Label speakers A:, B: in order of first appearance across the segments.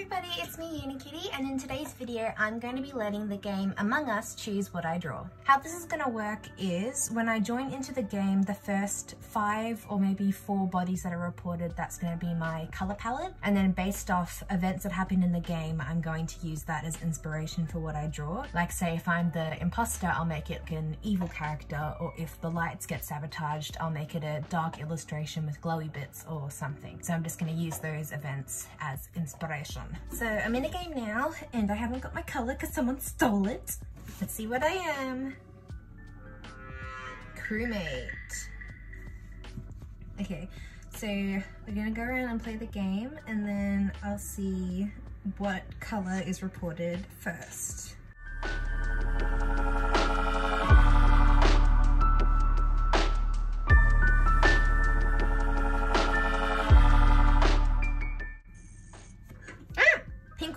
A: everybody, it's me Unikitty and in today's video I'm going to be letting the game Among Us choose what I draw. How this is going to work is when I join into the game the first five or maybe four bodies that are reported that's going to be my colour palette and then based off events that happen in the game I'm going to use that as inspiration for what I draw. Like say if I'm the imposter I'll make it an evil character or if the lights get sabotaged I'll make it a dark illustration with glowy bits or something. So I'm just going to use those events as inspiration. So I'm in a game now and I haven't got my color because someone stole it. Let's see what I am. Crewmate. Okay, so we're gonna go around and play the game and then I'll see what color is reported first.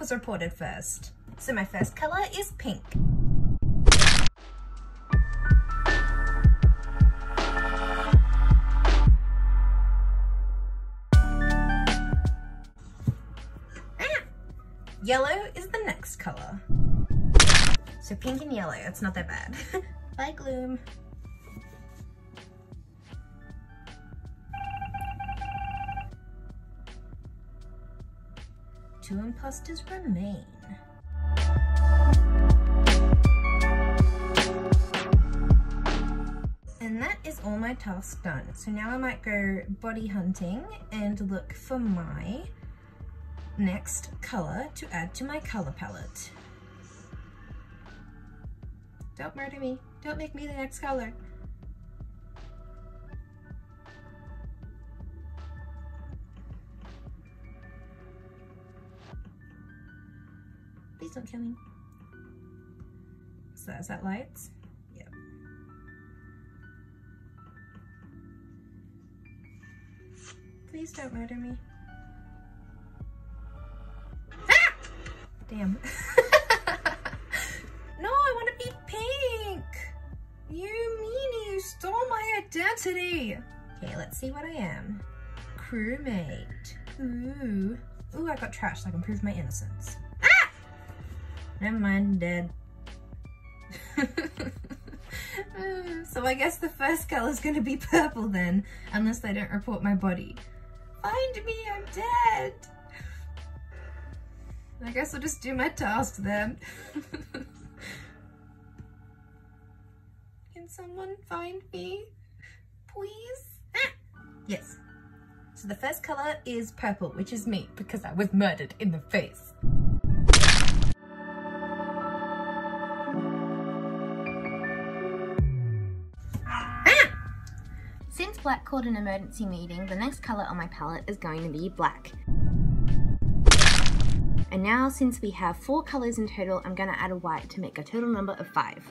A: Was reported first. So my first color is pink. Ah! Yellow is the next color. So pink and yellow, it's not that bad. Bye Gloom. Two imposters remain. And that is all my tasks done. So now I might go body hunting and look for my next color to add to my color palette. Don't murder me. Don't make me the next color. Kill me. So is that lights? Yep. Please don't murder me. Ah! Damn. no, I want to be pink. You meanie, you stole my identity. Okay, let's see what I am. Crewmate. Ooh. Ooh, I got trashed. I can prove my innocence. Never mind, dead. so I guess the first color is going to be purple then, unless they don't report my body. Find me, I'm dead. I guess I'll just do my task then. Can someone find me, please? Ah! Yes. So the first color is purple, which is me, because I was murdered in the face. Since black called an emergency meeting, the next colour on my palette is going to be black. And now since we have four colours in total, I'm going to add a white to make a total number of five.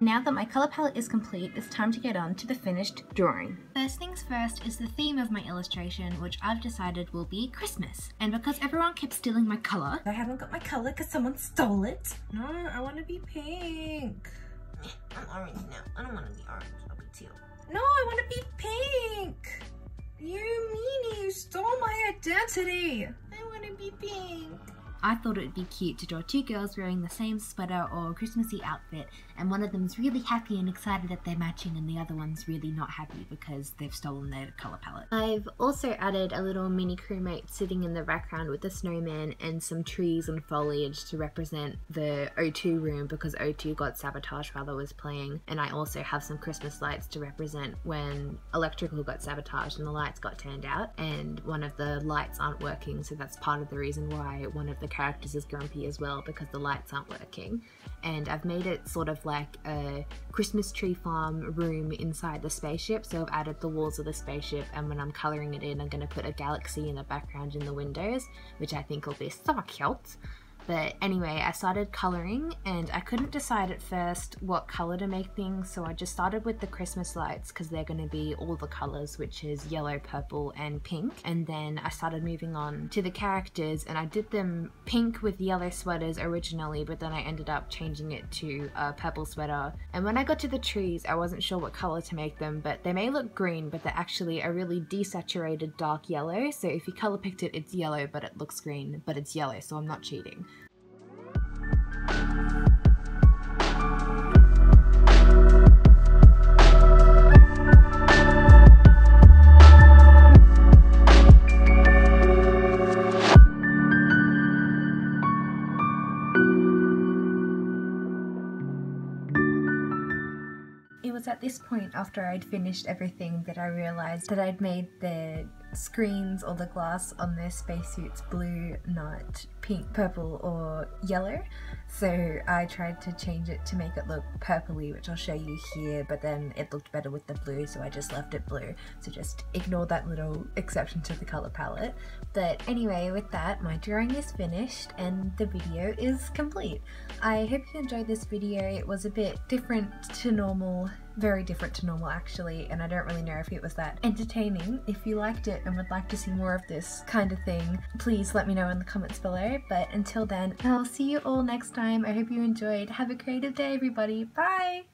A: Now that my colour palette is complete, it's time to get on to the finished drawing. First things first is the theme of my illustration, which I've decided will be Christmas. And because everyone kept stealing my colour, I haven't got my colour because someone stole it. No, I want to be pink. I'm orange now. I don't want to be orange. No, I want to be pink. You meanie, you stole my identity. I want to be pink. I thought it would be cute to draw two girls wearing the same sweater or Christmassy outfit and one of them's really happy and excited that they're matching and the other one's really not happy because they've stolen their colour palette. I've also added a little mini crewmate sitting in the background with a snowman and some trees and foliage to represent the O2 room because O2 got sabotaged while I was playing and I also have some Christmas lights to represent when electrical got sabotaged and the lights got turned out and one of the lights aren't working so that's part of the reason why one of the characters is grumpy as well because the lights aren't working and I've made it sort of like a Christmas tree farm room inside the spaceship. So I've added the walls of the spaceship and when I'm colouring it in, I'm going to put a galaxy in the background in the windows, which I think will be so cute. But anyway, I started colouring and I couldn't decide at first what colour to make things, so I just started with the Christmas lights because they're going to be all the colours, which is yellow, purple, and pink. And then I started moving on to the characters and I did them pink with yellow sweaters originally, but then I ended up changing it to a purple sweater. And when I got to the trees, I wasn't sure what colour to make them, but they may look green, but they're actually a really desaturated dark yellow. So if you colour picked it, it's yellow, but it looks green, but it's yellow, so I'm not cheating. Was at this point after I'd finished everything that I realised that I'd made the screens or the glass on their spacesuits blue, not pink, purple or yellow. So I tried to change it to make it look purpley, which I'll show you here, but then it looked better with the blue, so I just left it blue. So just ignore that little exception to the colour palette. But anyway, with that, my drawing is finished and the video is complete. I hope you enjoyed this video. It was a bit different to normal very different to normal actually and I don't really know if it was that entertaining. If you liked it and would like to see more of this kind of thing please let me know in the comments below but until then I'll see you all next time. I hope you enjoyed. Have a creative day everybody. Bye!